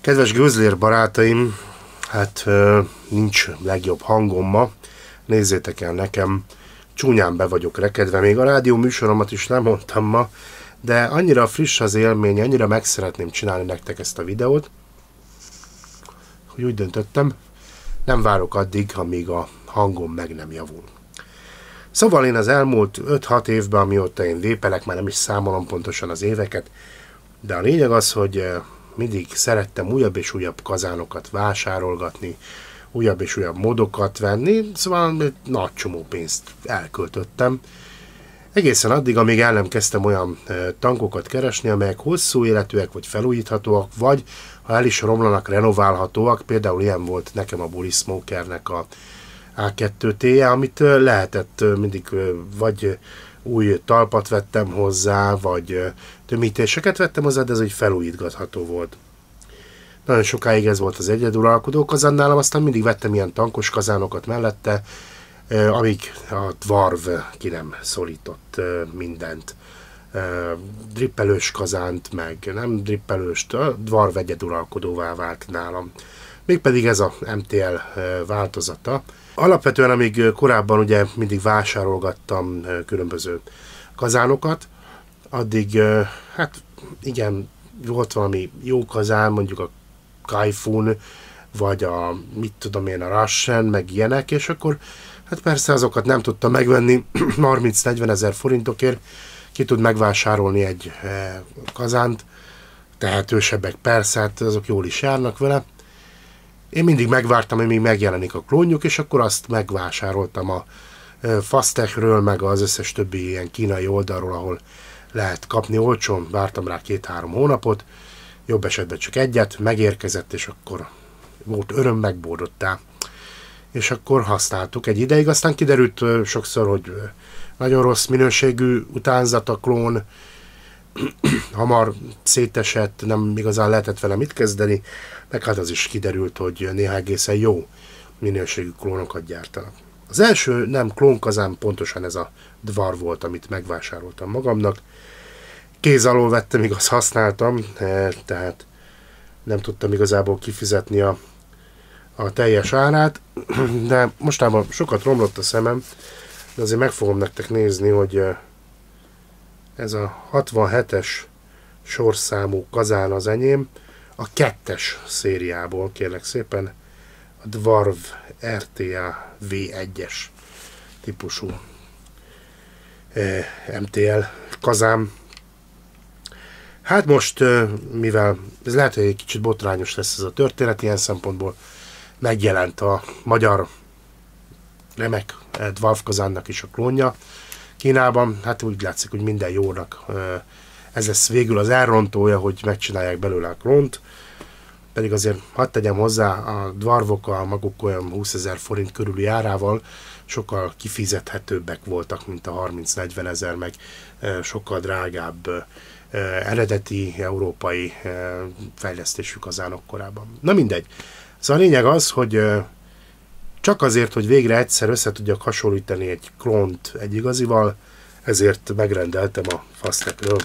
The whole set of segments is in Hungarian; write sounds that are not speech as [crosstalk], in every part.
Kedves Gőzlér barátaim, hát nincs legjobb hangom ma. Nézzétek el nekem, csúnyán be vagyok rekedve. Még a rádió műsoromat is nem mondtam ma, de annyira friss az élmény, annyira meg szeretném csinálni nektek ezt a videót, hogy úgy döntöttem, nem várok addig, amíg a hangom meg nem javul. Szóval én az elmúlt 5-6 évben, amióta én vépelek, már nem is számolom pontosan az éveket, de a lényeg az, hogy mindig szerettem újabb és újabb kazánokat vásárolgatni, újabb és újabb modokat venni, szóval nagy csomó pénzt elköltöttem. Egészen addig, amíg el nem kezdtem olyan tankokat keresni, amelyek hosszú életűek, vagy felújíthatóak, vagy ha el is romlanak, renoválhatóak. Például ilyen volt nekem a Bully Smokernek a A2T-je, amit lehetett mindig vagy új talpat vettem hozzá, vagy tömítéseket vettem hozzá, de ez egy felújítgatható volt. Nagyon sokáig ez volt az egyeduralkodó kazán nálam, aztán mindig vettem ilyen tankos kazánokat mellette, amíg a dvarv ki nem szólított mindent. Drippelős kazánt, meg nem drippelőst, a dvarv egyeduralkodóvá vált nálam. Mégpedig ez a MTL változata. Alapvetően, amíg korábban ugye mindig vásárolgattam különböző kazánokat, addig hát igen, volt valami jó kazán, mondjuk a Kaifun, vagy a, mit tudom én, a Russian, meg ilyenek, és akkor hát persze azokat nem tudtam megvenni [clears throat] 30-40 ezer forintokért, ki tud megvásárolni egy kazánt, tehetősebbek persze, hát azok jól is járnak vele, én mindig megvártam, hogy még megjelenik a klónjuk, és akkor azt megvásároltam a Fastechről, meg az összes többi ilyen kínai oldalról, ahol lehet kapni olcsón, vártam rá két-három hónapot, jobb esetben csak egyet, megérkezett, és akkor volt öröm, megbódottál. És akkor használtuk egy ideig, aztán kiderült sokszor, hogy nagyon rossz minőségű utánzat a klón, [clears throat] hamar szétesett, nem igazán lehetett vele mit kezdeni, meg hát az is kiderült, hogy néha egészen jó minőségű klónokat gyártanak. Az első nem klónkazán pontosan ez a dvar volt, amit megvásároltam magamnak. Kéz alól vettem, igaz használtam, eh, tehát nem tudtam igazából kifizetni a, a teljes árát, de mostában sokat romlott a szemem, de azért meg fogom nektek nézni, hogy eh, ez a 67-es sorszámú kazán az enyém, a kettes szériából, kérlek szépen, a Dwarv RTA V1-es típusú eh, MTL kazám. Hát most, mivel ez lehet, hogy egy kicsit botrányos lesz ez a történet, ilyen szempontból megjelent a magyar remek Dwarf kazánnak is a klónja Kínában. Hát úgy látszik, hogy minden jónak ez lesz végül az elrontója, hogy megcsinálják belőle a klónt pedig azért hadd tegyem hozzá, a dvarvok a maguk olyan 20 ezer forint körüli árával sokkal kifizethetőbbek voltak, mint a 30-40 ezer, meg sokkal drágább eredeti európai fejlesztésű kazánok korában. Na mindegy. Szóval a lényeg az, hogy csak azért, hogy végre egyszer össze tudjak hasonlítani egy klont egy igazival, ezért megrendeltem a Fastekről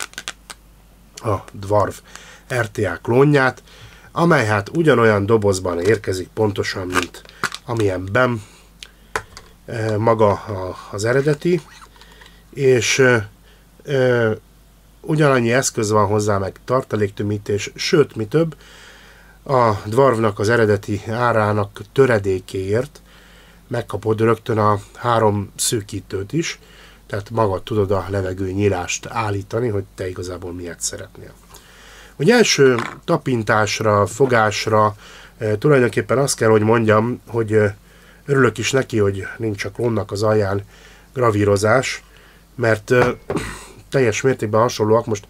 a Dwarf RTA klónját, amely hát ugyanolyan dobozban érkezik pontosan, mint amilyenben e, maga az eredeti, és e, e, ugyanannyi eszköz van hozzá, meg tartaléktömítés, sőt, mi több, a dvarvnak az eredeti árának töredékéért megkapod rögtön a három szűkítőt is, tehát magad tudod a levegő nyílást állítani, hogy te igazából miért szeretnél. Hogy első tapintásra, fogásra e, tulajdonképpen azt kell, hogy mondjam, hogy e, örülök is neki, hogy nincs a klónnak az alján gravírozás, mert e, teljes mértékben hasonlóak. Most,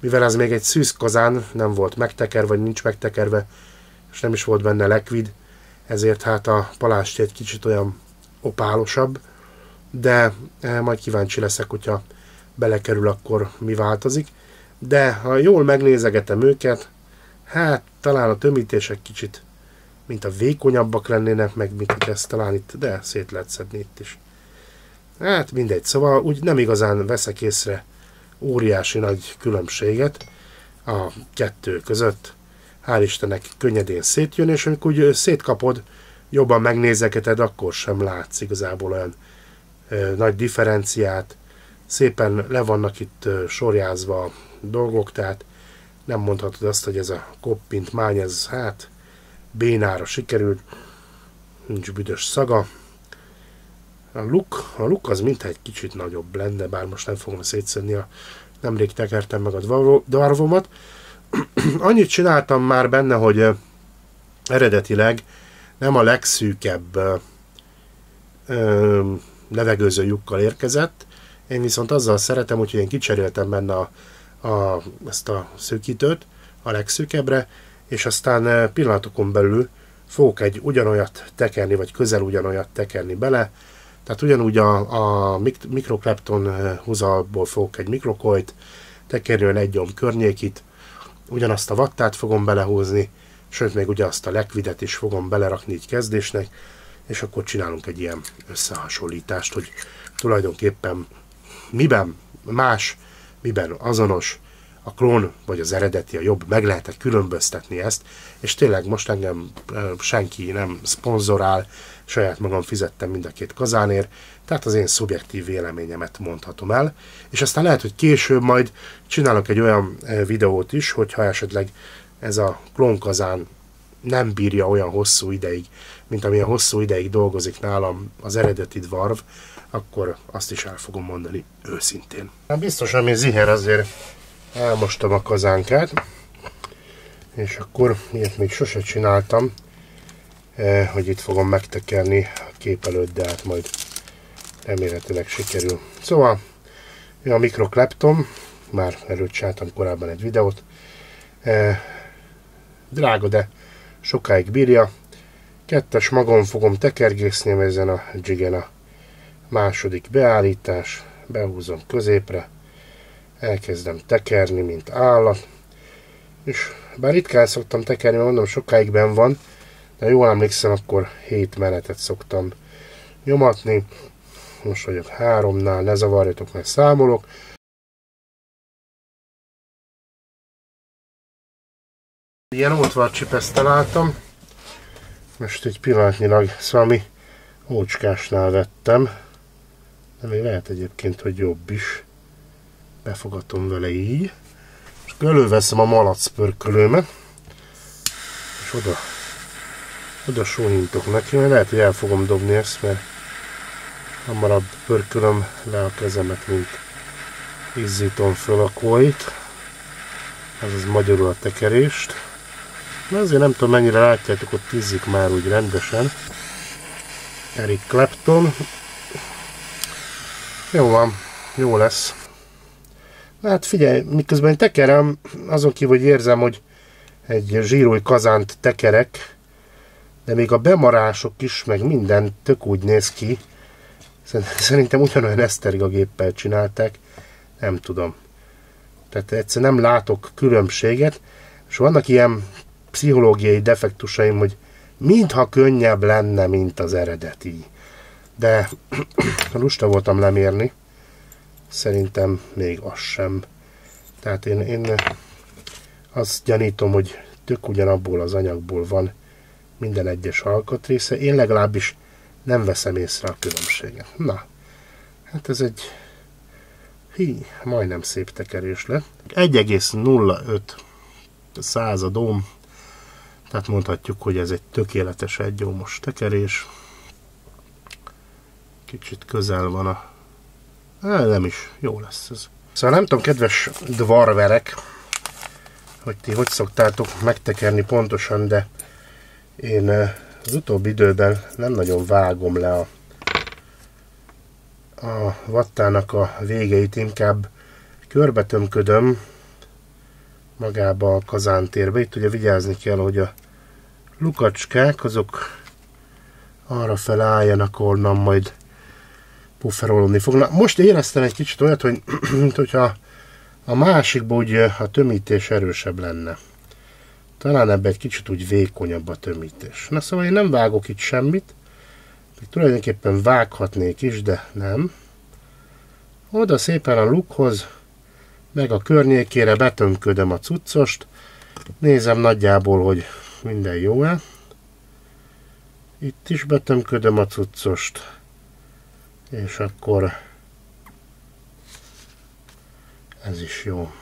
mivel ez még egy szűz kazán, nem volt megtekerve, vagy nincs megtekerve, és nem is volt benne lekvid, ezért hát a palást egy kicsit olyan opálosabb, de majd kíváncsi leszek, hogyha belekerül, akkor mi változik de ha jól megnézegetem őket, hát talán a tömítések kicsit, mint a vékonyabbak lennének, meg itt ezt talán itt, de szét lehet szedni itt is. Hát mindegy, szóval úgy nem igazán veszek észre óriási nagy különbséget a kettő között. hál' Istennek könnyedén szétjön, és amikor úgy szétkapod, jobban megnézeketed, akkor sem látsz igazából olyan ö, nagy differenciát. Szépen le vannak itt sorjázva a dolgok, tehát nem mondhatod azt, hogy ez a koppint mány, ez hát bénára sikerült, nincs büdös szaga. A luk, a luk az mintha egy kicsit nagyobb lenne, bár most nem fogom szétszedni a nemrég tekertem meg a dvarvomat. [clears throat] Annyit csináltam már benne, hogy eredetileg nem a legszűkebb ö, levegőző lyukkal érkezett, én viszont azzal szeretem, hogy én kicseréltem benne a, a, ezt a szűkítőt a legszűkebbre, és aztán pillanatokon belül fogok egy ugyanolyat tekerni, vagy közel ugyanolyat tekerni bele, tehát ugyanúgy a, a mikroklepton húzalból fogok egy mikrokolt, tekerni olyan egy gyom környékit, ugyanazt a vattát fogom belehúzni, sőt még ugye azt a lekvidet is fogom belerakni így kezdésnek, és akkor csinálunk egy ilyen összehasonlítást, hogy tulajdonképpen miben más, miben azonos, a klón vagy az eredeti a jobb, meg lehet különböztetni ezt, és tényleg most engem senki nem szponzorál, saját magam fizettem mind a két kazánért, tehát az én szubjektív véleményemet mondhatom el, és aztán lehet, hogy később majd csinálok egy olyan videót is, hogyha esetleg ez a klónkazán nem bírja olyan hosszú ideig, mint amilyen hosszú ideig dolgozik nálam az eredeti dvarv, akkor azt is el fogom mondani őszintén. Hát biztos, ami ziher azért elmostam a kazánkát, és akkor ilyet még sose csináltam, eh, hogy itt fogom megtekerni a kép előtt, de hát majd remélhetőleg sikerül. Szóval, a mikrokleptom, már előtt csináltam korábban egy videót, eh, drága, de sokáig bírja. Kettes magon fogom tekergészni ezen a jigen a második beállítás, behúzom középre, elkezdem tekerni, mint állat, és bár ritkán szoktam tekerni, mert mondom sokáig ben van, de jól emlékszem, akkor 7 menetet szoktam nyomatni. Most vagyok háromnál, ne zavarjatok, mert számolok. Ilyen ótvarcsipeszt találtam. Most egy pillanatnyilag szóval ócskásnál vettem. De még lehet egyébként, hogy jobb is befogatom vele így. És előveszem a malac pörkölőmet, és oda, oda sóhintok neki, mert lehet, hogy el fogom dobni ezt, mert hamarabb pörkölöm le a kezemet, mint izzítom föl a koit, azaz magyarul a tekerést. Na azért nem tudom mennyire látjátok, ott izzik már úgy rendesen. Eric Clapton. Jó van, jó lesz. Hát figyelj, miközben tekerem, azon kívül, hogy érzem, hogy egy zsírói kazánt tekerek, de még a bemarások is, meg minden tök úgy néz ki. Szerintem ugyanolyan Eszterga géppel csinálták, nem tudom. Tehát egyszer nem látok különbséget, és vannak ilyen pszichológiai defektusaim, hogy mintha könnyebb lenne, mint az eredeti. De [clears throat] lusta voltam lemérni szerintem még az sem. Tehát én, én azt gyanítom, hogy tök ugyanabból az anyagból van minden egyes alkatrésze. Én legalábbis nem veszem észre a különbséget. Na, hát ez egy hí, majdnem szép tekerés lett. 1,05 századóm, tehát mondhatjuk, hogy ez egy tökéletes egyómos tekerés. Kicsit közel van a nem is, jó lesz ez. Szóval nem tudom, kedves dvarverek, hogy ti hogy szoktátok megtekerni pontosan, de én az utóbbi időben nem nagyon vágom le a, a vattának a végeit, inkább körbetömködöm magába a kazántérbe. Itt ugye vigyázni kell, hogy a lukacskák azok arra felálljanak, onnan majd pufferolódni fognak. Most éreztem egy kicsit olyat, hogy [clears throat] mint hogyha a másikban úgy a tömítés erősebb lenne. Talán ebben egy kicsit úgy vékonyabb a tömítés. Na szóval én nem vágok itt semmit, még tulajdonképpen vághatnék is, de nem. Oda szépen a lukhoz, meg a környékére betömködöm a cuccost, Nézem nagyjából, hogy minden jó-e. Itt is betömködöm a cuccost. És akkor ez is jó.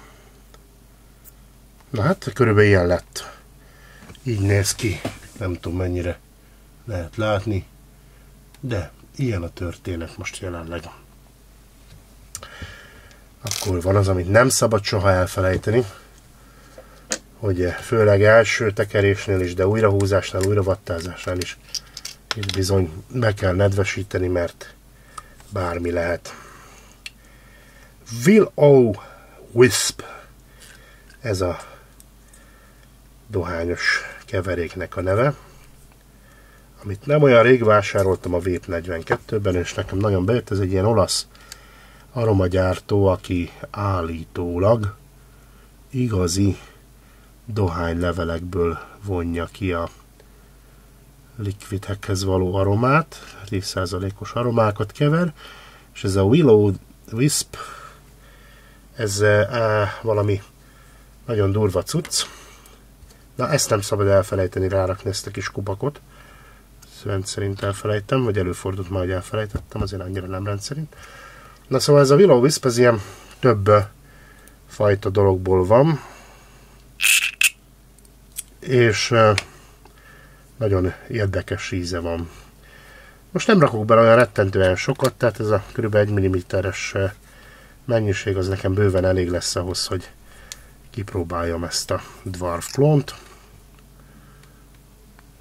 Na hát, körülbelül ilyen lett. Így néz ki. Nem tudom mennyire lehet látni. De ilyen a történet most jelenleg. Akkor van az, amit nem szabad soha elfelejteni, hogy főleg első tekerésnél is, de újrahúzásnál, újravattázásnál is itt bizony be kell nedvesíteni, mert bármi lehet. Will O Wisp ez a dohányos keveréknek a neve amit nem olyan rég vásároltam a Vape 42-ben, és nekem nagyon bejött, ez egy ilyen olasz aromagyártó, aki állítólag igazi dohánylevelekből vonja ki a likvidekhez való aromát, 10%-os aromákat kever, és ez a Willow Wisp, ez á, valami nagyon durva cucc. Na, ezt nem szabad elfelejteni rárakni ezt a kis kupakot rendszerint elfelejtem, vagy előfordult már, hogy elfelejtettem, azért annyira nem rendszerint. Na szóval ez a Willow Wisp, ez ilyen több fajta dologból van, és nagyon érdekes íze van. Most nem rakok bele olyan rettentően sokat, tehát ez a kb. 1 mm-es mennyiség az nekem bőven elég lesz ahhoz, hogy kipróbáljam ezt a Dwarf klónt.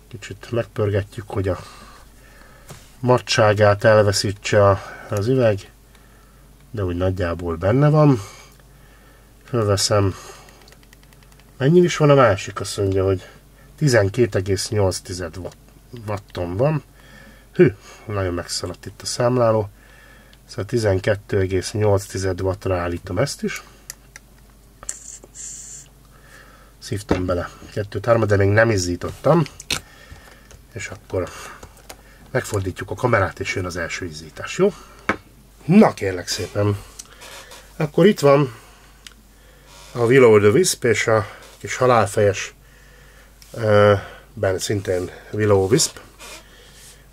Kicsit megpörgetjük, hogy a macságát elveszítse az üveg, de úgy nagyjából benne van. Fölveszem, mennyi is van a másik, azt mondja, hogy 12,8 watton van. Hű, nagyon megszaladt itt a számláló. Szóval 12,8 wattra állítom ezt is. Szívtam bele kettőt, hármat, de még nem izzítottam és akkor megfordítjuk a kamerát, és jön az első izzítás, jó? Na kérlek szépen. Akkor itt van a Willow the Wisp és a kis halálfejes ben szintén Willow Wisp.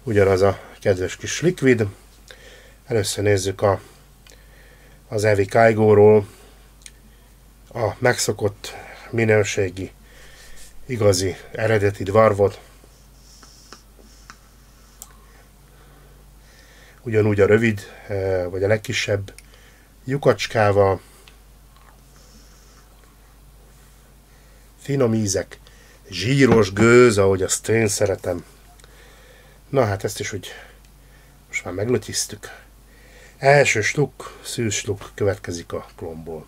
Ugyanaz a kedves kis likvid. Először nézzük a, az Evi Kaigo-ról a megszokott minőségi, igazi, eredeti dvarvot, ugyanúgy a rövid, vagy a legkisebb lyukacskával, finom ízek, zsíros gőz, ahogy azt én szeretem. Na hát ezt is úgy most már meglötyiztük. Első stuk, szűz stuk következik a klomból.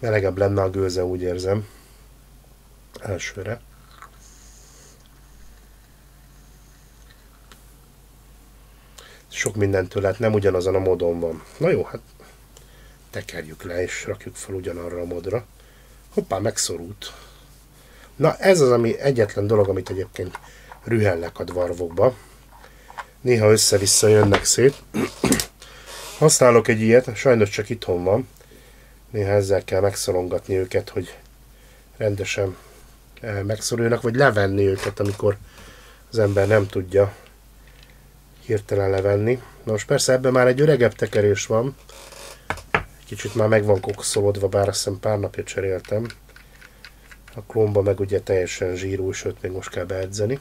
melegebb lenne a gőze, úgy érzem. Elsőre. Sok mindentől hát nem ugyanazon a módon van. Na jó, hát tekerjük le és rakjuk fel ugyanarra a modra. Hoppá, megszorult. Na ez az, ami egyetlen dolog, amit egyébként rühellek a dvarvokba. Néha össze-vissza jönnek szét. Használok egy ilyet, sajnos csak itthon van néha ezzel kell megszorongatni őket, hogy rendesen eh, megszoruljanak, vagy levenni őket, amikor az ember nem tudja hirtelen levenni. Na most persze ebben már egy öregebb tekerés van, kicsit már meg van kokszolódva, bár azt hiszem pár napja cseréltem. A klónba meg ugye teljesen zsírú, sőt még most kell beedzeni.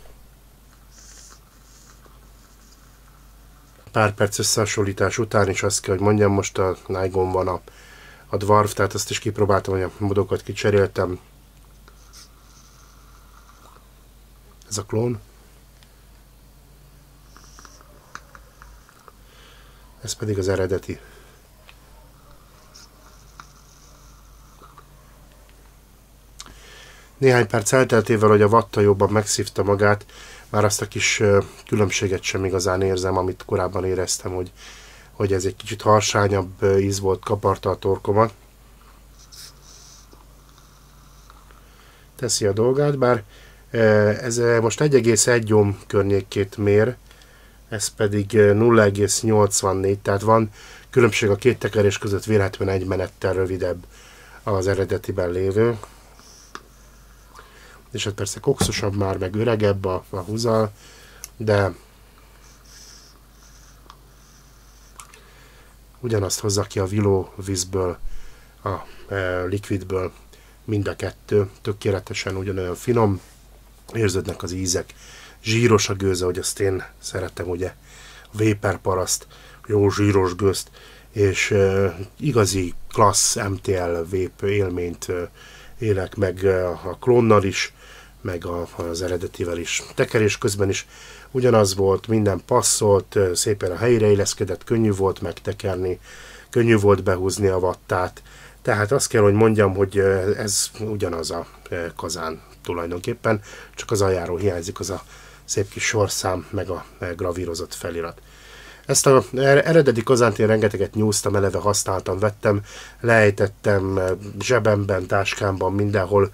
Pár perc összehasonlítás után is azt kell, hogy mondjam, most a Nigon van a a Dwarf, tehát azt is kipróbáltam, hogy a modokat kicseréltem. Ez a klón. Ez pedig az eredeti. Néhány perc elteltével, hogy a vatta jobban megszívta magát, már azt a kis különbséget sem igazán érzem, amit korábban éreztem, hogy hogy ez egy kicsit harsányabb íz volt, kaparta a torkomat. teszi a dolgát, bár ez most 1,1 ohm környékét mér, ez pedig 0,84, tehát van különbség a két tekerés között véletlenül egy menettel rövidebb az eredetiben lévő. És hát persze kokszosabb már, meg öregebb a, a húzal, de ugyanazt hozza ki a viló vízből, a e, likvidből, mind a kettő, tökéletesen ugyanolyan finom, érződnek az ízek, zsíros a gőze, hogy azt én szeretem, ugye, Véper paraszt, jó zsíros gőzt, és uh, igazi klassz MTL vép élményt uh, élek meg a klónnal is, meg a, az eredetivel is. Tekerés közben is ugyanaz volt, minden passzolt, szépen a helyre éleszkedett, könnyű volt megtekerni, könnyű volt behúzni a vattát, tehát azt kell, hogy mondjam, hogy ez ugyanaz a kazán tulajdonképpen, csak az aljáról hiányzik az a szép kis sorszám, meg a gravírozott felirat. Ezt a eredeti kazánt én rengeteget nyúztam, eleve használtam, vettem, lejtettem zsebemben, táskámban, mindenhol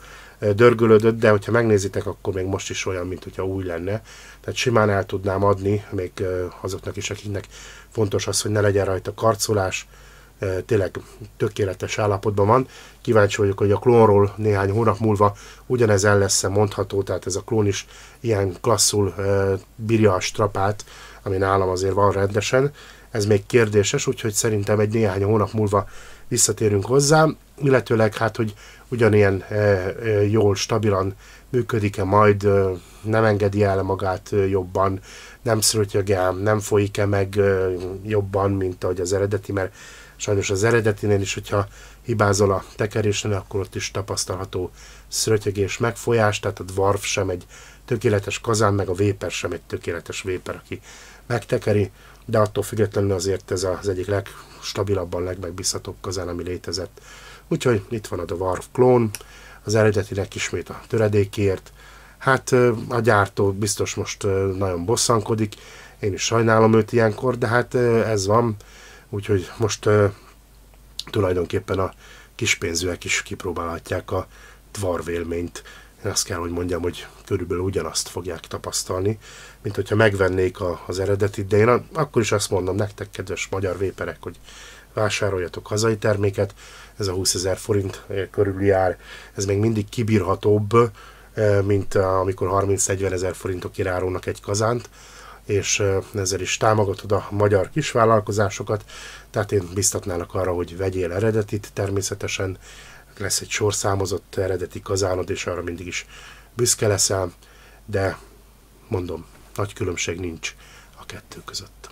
dörgölődött, de hogyha megnézitek, akkor még most is olyan, mint hogyha új lenne. Tehát simán el tudnám adni, még azoknak is, akiknek fontos az, hogy ne legyen rajta karcolás, tényleg tökéletes állapotban van. Kíváncsi vagyok, hogy a klónról néhány hónap múlva ugyanez el lesz -e mondható, tehát ez a klón is ilyen klasszul bírja a strapát, ami nálam azért van rendesen. Ez még kérdéses, úgyhogy szerintem egy néhány hónap múlva visszatérünk hozzá, illetőleg hát, hogy ugyanilyen jól, stabilan működik-e majd, nem engedi el magát jobban, nem szrötyögel, nem folyik-e meg jobban, mint ahogy az eredeti, mert Sajnos az eredetinél is, hogyha hibázol a tekerésnél, akkor ott is tapasztalható szrötyögés, megfolyás, tehát a dwarf sem egy tökéletes kazán, meg a véper sem egy tökéletes véper, aki megtekeri, de attól függetlenül azért ez az egyik legstabilabban, legmegbízhatóbb kazán, ami létezett. Úgyhogy itt van a Dwarf klón, az eredetinek ismét a töredékért. Hát a gyártó biztos most nagyon bosszankodik, én is sajnálom őt ilyenkor, de hát ez van, Úgyhogy most tulajdonképpen a kispénzűek is kipróbálhatják a tvarvélményt. Én azt kell, hogy mondjam, hogy körülbelül ugyanazt fogják tapasztalni, mint hogyha megvennék a, az eredetit, de én akkor is azt mondom nektek, kedves magyar véperek, hogy vásároljatok hazai terméket, ez a 20 ezer forint körül jár, ez még mindig kibírhatóbb, mint amikor 30-40 ezer forintokért árulnak egy kazánt, és ezzel is támogatod a magyar kisvállalkozásokat, tehát én biztatnálak arra, hogy vegyél eredetit, természetesen lesz egy sorszámozott eredeti kazánod, és arra mindig is büszke leszel, de mondom, nagy különbség nincs a kettő között.